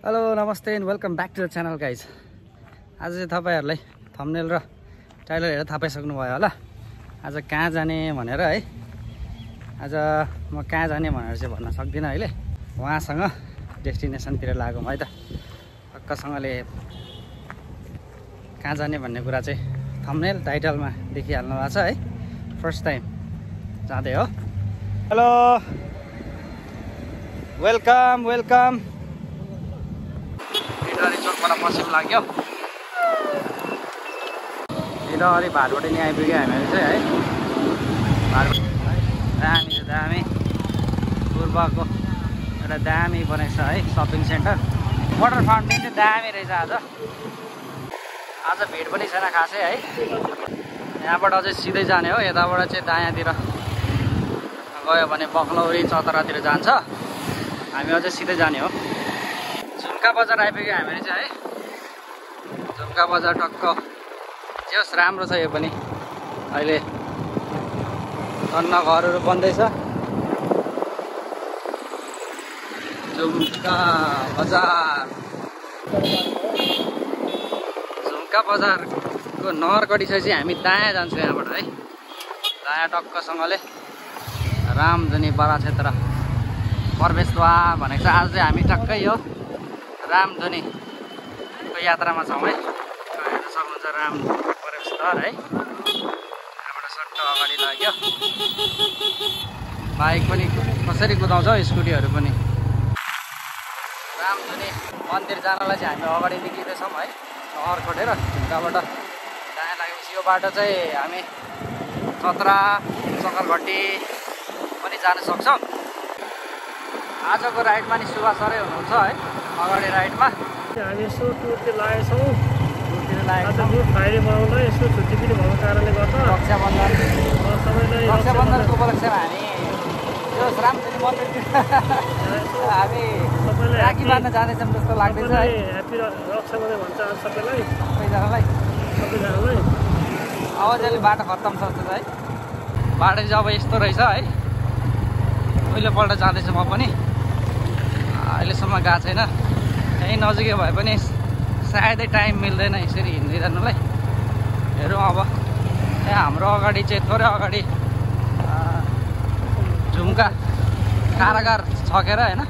Hello नमस्ते and welcome back to the channel guys आज चाहिँ तपाईँहरूलाई थम्नेल र टाइलर हेरेर थाहा पाइसक्नु भयो होला। आज कहाँ जाने भनेर है? आज म कहाँ जाने भनेर चाहिँ भन्न सक्दिनँ अहिले। उहाँसँग डेस्टिनेसनतिर लागौँ है त। पक्कासँगले कहाँ जाने भन्ने कुरा चाहिँ थम्नेल टाइटलमा देखिहाल्नु भएको छ है? फर्स्ट टाइम जाँदै हो। हेलो वेलकम वेलकम चोकबाट पश्चिम लाग्यो। हिँडरी भाटबाट नि आइपुग्यो हामीहरू चाहिँ है। भाटबाट दामी छ दामी पूर्वको एउटा दामी बनाएको छ है सपिङ सेन्टर वाटर फाउन्टेन चाहिँ दामी रहेछ आज। आज भिड पनि छैन खासै है। यहाँबाट अझै सिधै जाने हो यताबाट चाहिँ दायाँतिर गयो भने बक्लौरी चतरातिर जान्छ। हामी अझै सिधै जाने हो। झुम्का बजार आइपुग्यो हामीले चाहिँ है। झुम्का बजार टक्क। जे होस् राम्रो छ यो पनि। अहिले धन्न घरहरू बन्दैछ। झुम्का बजार। झुम्का बजारको नहर कटिसकेपछि हामी दायाँ जान्छौँ यहाँबाट है। दायाँ टक्कसँगले रामधनी बडा क्षेत्र प्रवेशद्वार भनेको छ। आज चाहिँ हामी टक्कै यो रामधनीको यात्रामा छौँ है। हेर्न सक्नुहुन्छ राम प्रवेशद्वार है। यहाँबाट सट्ट अगाडि लाग्यो। बाइक पनि कसरी कुदाउँछ स्कुटीहरू पनि। रामधुनी मन्दिर जानलाई चाहिँ हामी अगाडि निक्लिँदैछौँ है। सहर खोटेर ढुङ्गाबाट। दायाँ लागेपछि यो बाटो चाहिँ हामी चत्रा सकलभट्टी पनि जान सक्छौँ। आजको राइडमा नि सुभाष सरै हुनुहुन्छ है अगाडि राइडमा। हामी यसो टुरतिर लागेछौँ फ्राइडे मनाउँदा यसो छुट्टी पनि भएको कारणले गर्दा। रक्षाबन्धन। सबैलाई रक्षाबन्धनको उपलक्ष्यमा हामी यो रामधुनी मन्दिरतिर हामी सबैलाई राखी बाँध्न जाँदैछौँ जस्तो लाग्दैछ है। ह्याप्पी रक्षाबन्धन भन्छ सबैलाई। सबैजनालाई। सबैजनालाई। आवाज अहिले बाटो खत्तम छ है। बाटो चाहिँ अब यस्तो रहेछ है। पहिलोपल्ट जाँदैछु म पनि। अहिलेसम्म गएको छैन। यहीँ नजिकै भए पनि सायदै टाइम मिल्दैन यसरी हिँडिरहनुलाई। हेरौँ अब। यहाँ हाम्रो अगाडि चाहिँ थोरै अगाडि झुम्का कारागार छकेर होइन?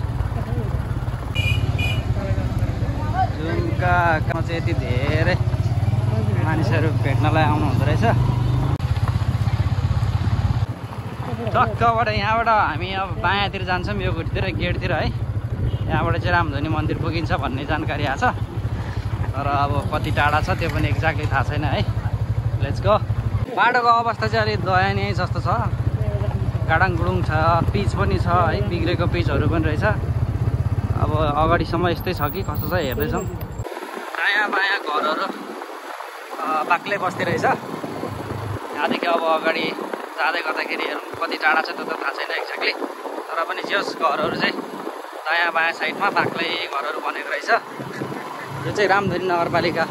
झुम्कामा चाहिँ यति धेरै मानिसहरू भेट्नलाई आउनु हुँदो रहेछ। टक्कबाट यहाँबाट हामी अब बायाँतिर जान्छौँ यो गुटीतिर गेटतिर है। यहाँबाट चाहिँ रामधनी मन्दिर पुगिन्छ भन्ने जानकारी आएको छ। तर अब कति टाढा छ त्यो पनि एक्ज्याक्टली थाहा छैन है। लेट्स गो बाटोको अवस्था चाहिँ अलिक दयनीय जस्तो छ। गाडाङ गुडुङ छ पिच पनि छ है बिग्रेको पिचहरू पनि रहेछ। अब अगाडिसम्म यस्तै छ कि कस्तो छ हेर्दैछौँ। दायाँ बायाँ घरहरू बाक्लै बस्ती रहेछ। यहाँदेखि अब अगाडि जाँदै गर्दाखेरि कति टाढा छ त्यो त थाहा छैन एक्ज्याक्टली तर पनि जे होस् घरहरू चाहिँ दायाँ बायाँ साइडमा बाक्लै घरहरू बनेको रहेछ। यो चाहिँ रामधनी नगरपालिका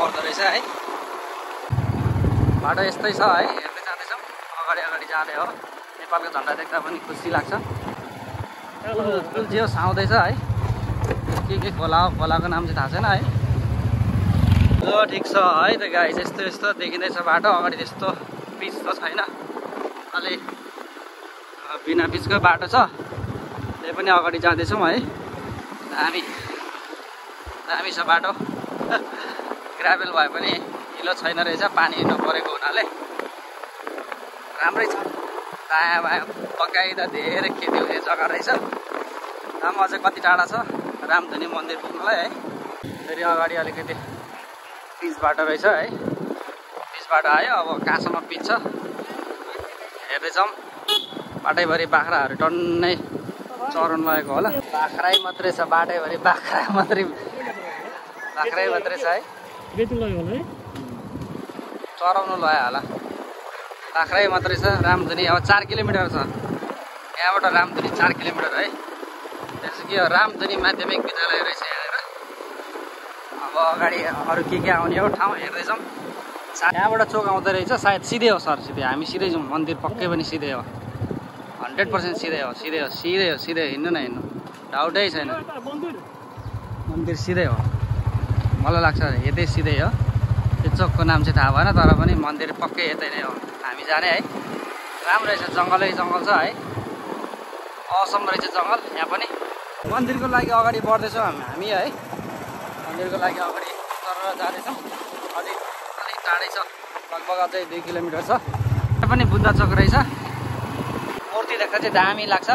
पर्दो रहेछ है। बाटो यस्तै छ है हेर्दै जाँदैछौँ। अगाडि अगाडि जाँदै हो। नेपालको झन्डा देख्दा पनि खुसी लाग्छ। पुल जे होस् आउँदैछ है। के के खोला हो खोलाको नाम चाहिँ थाहा छैन है। ल ठिक छ है त गाई यस्तो यस्तो देखिँदैछ बाटो। अगाडि त्यस्तो पिच त छैन। अलि बिना पिचको बाटो छ। त्यही पनि अगाडि जाँदैछौँ है। दामी। दामी छ बाटो। ग्राभेल भए पनि हिलो छैन रहेछ पानी नपरेको हुनाले। राम्रै छ। दायाँ बायाँ। पकाइदा धेरै खेती हुने जग्गा रहेछ। दाम अझै कति टाढा छ? रामधनी मन्दिर पुग्नुलाई है। फेरि अगाडि अलिकति पिच बाटो रहेछ है। पिच बाटो आयो अब कहाँसम्म पिच छ? हेर्दैछौँ बाटैभरि बाख्राहरू टन्नै चराउनु लगेको होला। बाख्रै मात्रै छ बाटैभरि बाख्रा मात्रै। बाख्रै मात्रै छ है। चराउनु लगायो होला बाख्रै मात्रै छ रामधुनी अब चार किलोमिटर छ। यहाँबाट रामधुनी चार किलोमिटर है। त्यसो कि रामधुनी माध्यमिक विद्यालय रहेछ यहाँनिर। अब अगाडि अरू के के आउने हो ठाउँ हेर्दैछौँ। यहाँबाट चोक आउँदो रहेछ सायद सिधै हो सर सिधै। हामी सिधै जाउँ मन्दिर पक्कै पनि सिधै हो। हन्ड्रेड पर्सेन्ट सिधै हो सिधै हो सिधै हो सिधै हिँड्नु न हिँड्नु डाउटै छैन मन्दिर सिधै हो मलाई लाग्छ यतै सिधै हो त्यो चोकको नाम चाहिँ थाहा भएन तर पनि मन्दिर पक्कै यतै नै हो हामी जाने है राम्रो रहेछ जङ्गलै जङ्गल छ है असम रहेछ जङ्गल यहाँ पनि मन्दिरको लागि अगाडि बढ्दैछौँ हामी है मन्दिरको लागि अगाडि गरेर जाँदैछौँ अलिक अलिक टाढै छ लगभग अझै दुई किलोमिटर छ यहाँ पनि बुद्ध चोक रहेछ मूर्ति देख्दा चाहिँ दामी लाग्छ।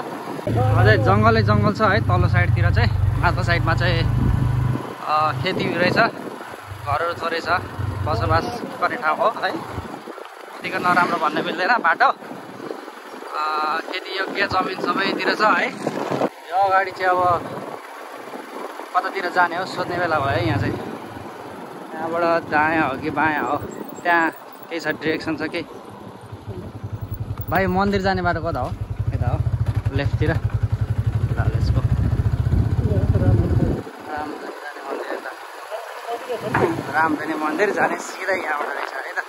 अझै जङ्गलै जङ्गल छ है तल्लो साइडतिर चाहिँ माथिल्लो साइडमा चाहिँ खेती रहेछ घरहरू थोरै छ बसोबास गर्ने ठाउँ हो है। त्यतिको नराम्रो भन्न मिल्दैन बाटो। खेतीयोग्य जमिन सबैतिर छ है। यो अगाडि चाहिँ अब कतातिर जाने हो सोध्ने बेला भयो है यहाँ चाहिँ। त्यहाँबाट दायाँ हो कि बायाँ हो? त्यहाँ केही छ डिरेक्सन छ केही भाइ मन्दिर जाने बाटो कता हो। यता हो। लेफ्टतिर। गो रामधनी मन्दिर जाने सिधै यहाँबाट रहेछ है त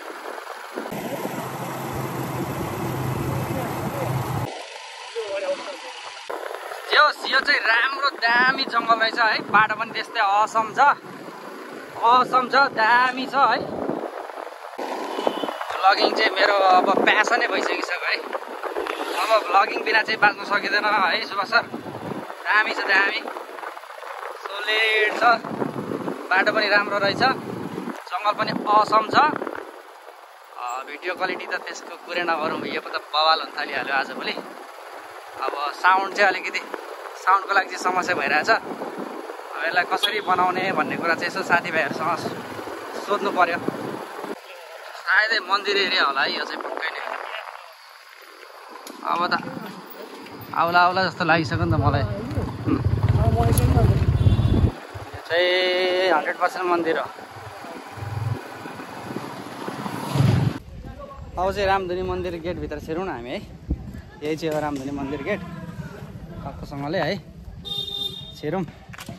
यो यो चाहिँ राम्रो दामी जङ्गल रहेछ है। बाटो पनि त्यस्तै असम छ। असम छ दामी छ है। भ्लगिङ चाहिँ मेरो अब प्यासनै भइसकिसक्यो है अब भ्लगिङ बिना चाहिँ बाँच्नु सकिँदैन है सुभाष सर। दामी छ दामी। सोलिड छ। बाटो पनि राम्रो रहेछ। जङ्गल पनि असम छ। भिडियो क्वालिटी त त्यसको कुरै नगरौँ यो त बवाल हुन थालिहाल्यो आजभोलि अब साउन्ड चाहिँ अलिकति साउन्डको लागि चाहिँ समस्या भइरहेछ। यसलाई कसरी बनाउने भन्ने कुरा चाहिँ यसो साथीभाइहरूसँग सोध्नु पर्यो। सायदै मन्दिर एरिया होला है यो चाहिँ पक्कै नै अब त आउला आउला जस्तो लागिसक्यो नि त मलाई। चाहिँ हन्ड्रेड पर्सेन्ट मन्दिर हो। अब चाहिँ रामधुनी मन्दिर गेटभित्र छिरौँ न हामी है। यही चाहिँ हो रामधुनी मन्दिर गेट। टक्कसँगले है छिरौँ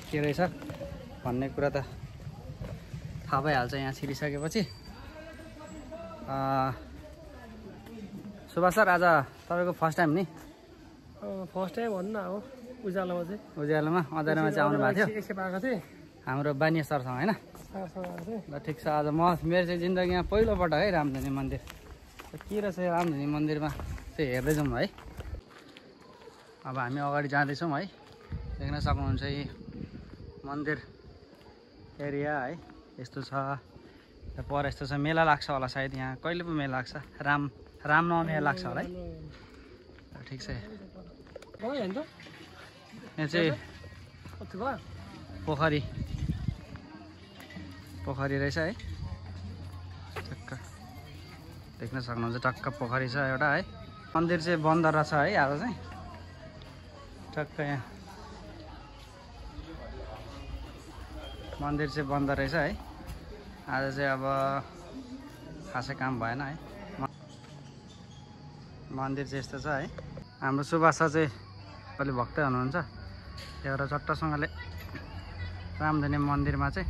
के रहेछ भन्ने कुरा त थाहा भइहाल्छ यहाँ छिरिसकेपछि। सुभाष सर आज तपाईँको फर्स्ट टाइम नि? फर्स्ट टाइम भन्नु न अब उज्यालोमा चाहिँ। उज्यालोमा अँधारोमा चाहिँ आउनु भएको थियो एकखेप आएको थिएँ। हाम्रो बानिया सरसँग होइन? ल ठिक छ आज म मेरो चाहिँ जिन्दगीमा पहिलोपल्ट है रामधुनी मन्दिर। के रहेछ रामधुनी मन्दिरमा चाहिँ हेर्दै जाउँ है। अब हामी अगाडि जाँदैछौँ है। देख्न सक्नुहुन्छ यी मन्दिर एरिया है यस्तो छ। पर यस्तो छ मेला लाग्छ होला सायद यहाँ। कहिले पो मेला लाग्छ? राम रामनवमी लाग्छ होला है? ठिक छ। यहाँ चाहिँ पोखरी। पोखरी रहेछ है। टक्क देख्न सक्नुहुन्छ टक्क पोखरी छ एउटा है। मन्दिर चाहिँ बन्द रहेछ है आज चाहिँ। टक्क यहाँ। मन्दिर चाहिँ बन्द रहेछ है। आज चाहिँ अब खासै काम भएन है। मन्दिर चाहिँ यस्तो छ है। हाम्रो सुभाष चाहिँ अलि भक्तै हुनुहुन्छ। एउटा चट्टसँगले रामधनी मन्दिरमा चाहिँ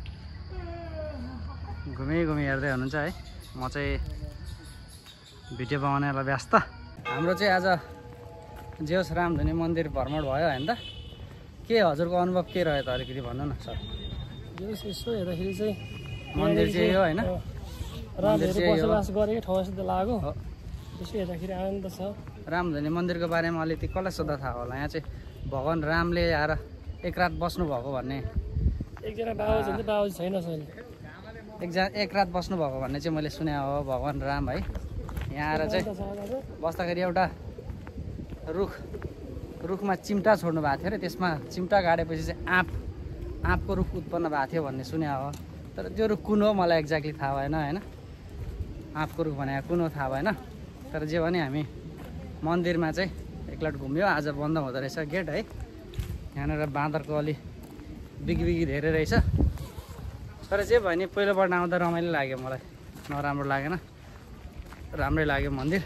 घुमी घुमी हेर्दै हुनुहुन्छ है। म चाहिँ भिडियो बनाउनेलाई व्यस्त। हाम्रो चाहिँ आज जे होस् रामधनी मन्दिर भ्रमण भयो होइन त। के हजुरको अनुभव के रह्यो त अलिकति भन्नु न सर। यो यसो हेर्दाखेरि चाहिँ मन्दिर चाहिँ यो होइन? रामहरू। बसोबास गरेको ठाउँ जस्तो लाग्यो हो। यसो हेर्दाखेरि आनन्द छ। रामधनी मन्दिरको बारेमा अलिकति कसलाई सोद्धा थाहा होला? यहाँ चाहिँ भगवान् रामले आएर एक रात बस्नुभएको भन्ने। एकजना बाबु छ नि त बाबु छैन छैन। एकजना एक रात बस्नुभएको भन्ने चाहिँ मैले सुने हो भगवान् राम है। यहाँ आएर चाहिँ। बस्दाखेरि एउटा रुख रुखमा चिम्टा छोड्नु भएको थियो अरे त्यसमा चिम्टा गाडेपछि चाहिँ आँप आँपको रुख उत्पन्न भएको थियो भन्ने सुने हो। तर त्यो रुख कुन हो मलाई एक्ज्याक्टली थाहा भएन होइन? आँपको रुख भनेको कुन हो थाहा भएन। तर जे भने हामी मन्दिरमा चाहिँ एकलट घुम्यो। आज बन्द हुँदो रहेछ गेट है। यहाँनिर बाँदरको अलि बिगी धेरै रहेछ। तर जे भयो नि पहिलोपल्ट आउँदा रमाइलो लाग्यो मलाई। नराम्रो लागेन। राम्रै लाग्यो मन्दिर।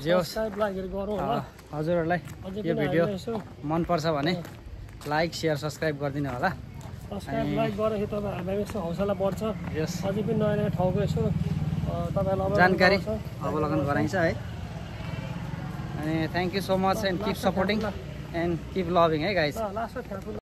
जे होस्। हजुरहरूलाई यो भिडियो मनपर्छ भने लाइक सेयर सब्सक्राइब गरिदिनु होला। सब्सक्राइब लाइक गरेपछि तपाईँ हामीलाई यसो हौसला बढ्छ। यस। अझै पनि नयाँ नयाँ ठाउँको यसो तपाईँहरूलाई जानकारी। अवलोकन गराइन्छ है। अनि thank you so much and keep supporting and keep loving है फ्याँक्नु